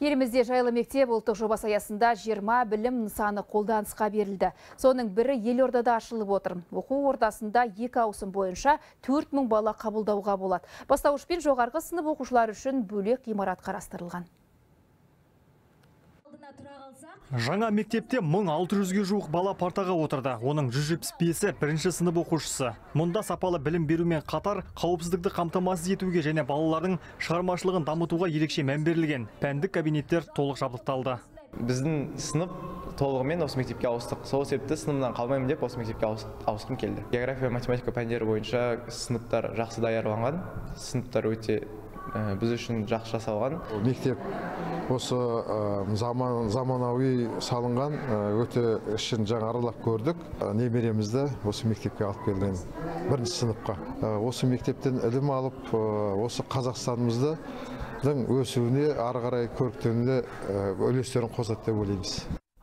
Елімізде жайлы мектеп ұлттық жобасы аясында 20 білім нысаны қолданысқа берілді. Соның бірі елордада ашылып отыр. Оқу ордасында екі ауысым бойынша 4000 бала қабылдауға болады. Бастауыш пен жоғарғы сынып оқушылары үшін бөлек ғимарат қарастырылған. Жаңа мектепте 1600-ге жуық бала партаға отырды. Оның 175-і бірінші сынып оқушысы. Мұнда сапалы білім берумен қатар қауіпсіздікті қамтамасыз етуге және балалардың шығармашылығын дамытуға ерекше мән берілген. Пәндік кабинеттер толық жабдықталды. біздің сынып толығымен осы мектепке ауыстық сол себепті сыныбымнан қалмаймын деп осы мектепке ауыс- ауысқым келді география математика пәндері бойынша сыныптар жақсы даярланған сыныптар өте ә, біз үшін жақсы жасалған мектеп осы ә, заман заманауи салынған ә, өте ішін жаңа аралап көрдік Ә, немеремізді осы мектепке алып келген бірінші сыныпқа осы мектептен ілім алып осы қазақстанымыздың өсуіне ары қарай көріктенуіне үлестерін қосады деп ойлаймыз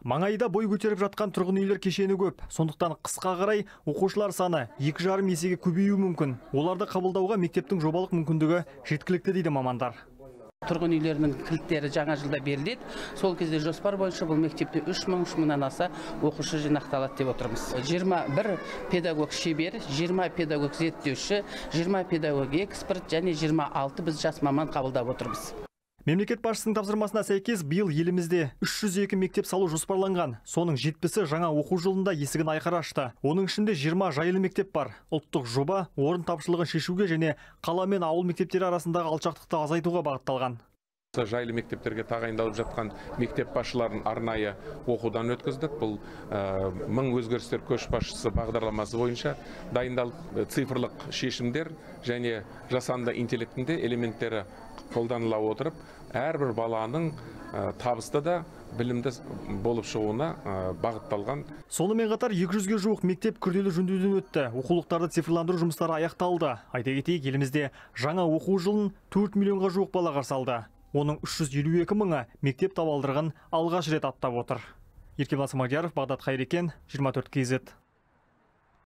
Маңайда бой көтеріп жатқан тұрғын үйлер кешені көп. Сондықтан қысқа қарай оқушылар саны екі жарым есеге көбеюі мүмкін. Оларды қабылдауға мектептің жобалық мүмкіндігі жеткілікті дейді мамандар. Тұрғын үйлерінің кілттері жаңа жылда беріледі. Сол кезде жоспар бойынша бұл мектепте үш мың үш мыңнан аса оқушы жинақталады деп отырмыз. 21 педагог шебер 20 педагог зерттеуші 20 педагог эксперт және 26 біз жас маман қабылдап отырмыз. Мемлекет басшысының тапсырмасына сәйкес биыл елімізде 302 мектеп салу жоспарланған. Соның 70-і жаңа оқу жылында есігін айқара ашты. Оның ішінде 20 жайлы мектеп бар. Ұлттық жоба орын тапшылығын шешуге және қала мен ауыл мектептері арасындағы алшақтықты азайтуға бағытталған. жайлы мектептерге тағайындалып жатқан мектеп басшыларын арнайы оқудан өткіздік бұл ә, мың өзгерістер көшбасшысы бағдарламасы бойынша дайындалып цифрлық шешімдер және жасанды интеллектінде элементтері қолданыла отырып әрбір баланың табысты да білімді болып шығуына бағытталған Сонымен қатар 200-ге жуық мектеп күрделі жөндеуден өтті. Оқулықтарды цифрландыру жұмыстары аяқталды. Айта кетейік, елімізде жаңа оқу жылын 4 миллионға жуық бала қарсы алды. Оның 352 мыңы мектеп табалдырығын алғаш рет аттап отыр. Еркебұлан Смадияров, Бағдат Қайрекен, 24 кз.